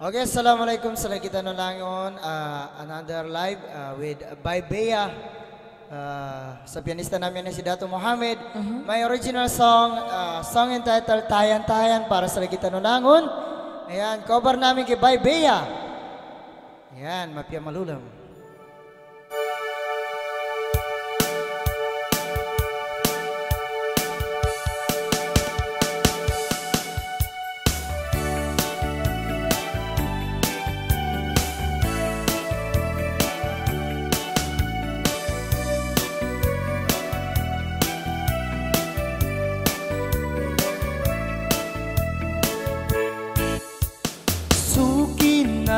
Okay, Assalamualaikum sa kita no langon. Uh, another live uh, with by Bea. Uh, sa pianista namin na si Dato Mohamed. May original song, uh, song entitled Tayan Tayan para sa kita no langon. Ayan, cover namin kay by Bea. Ayan, mapia malulam.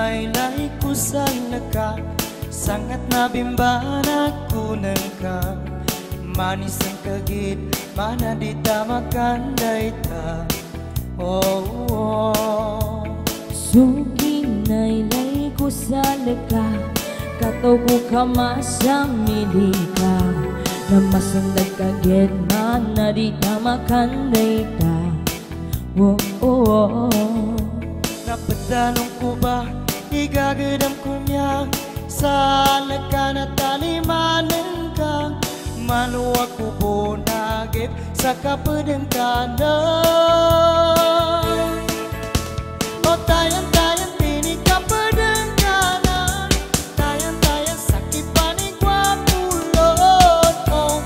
Sukinay-lay ko sa naka Sangat nabimban ako ng ka. Manis ang kagit Mana di tamakan ta. Oh, oh. Suki nailay ko sa laka Kataw ko ka masamili ka. Na masandag kagid man na di ka makanday ta. Oh, oh, oh. Napatanong ko ba Sana ka na talimanan ka Maluwag ko bunagip Sa kapadang kanan O tayan-tayan Tini kapadang kanan Tayan-tayan Sakit paning kwapulot O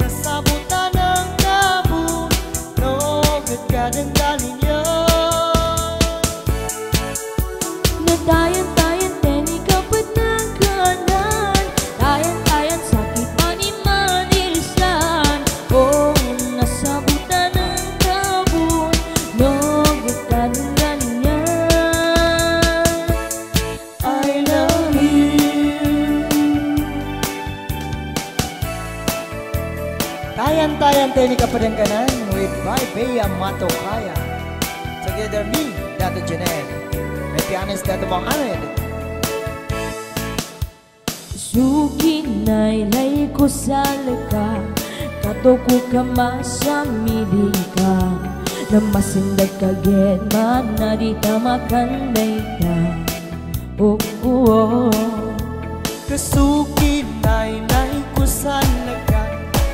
nasabutan ng kabun No, gadgadang galing yan Tayan-tayan tayo kapadang kanan with Bye Bea Mato Kaya Together me, Dato May pianist Dato Mohamed Suki nailay ko sa laka Kato ko ka masamili ka Na masindag ka get man na di ka makanday ka Oh, oh, oh Kasuki nainay ko sa laga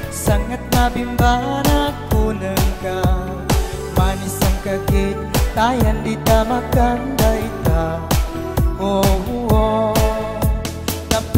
Sangat mabimban ako ng ka Manis ang kagit Tayan di tamakan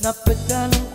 Napadalang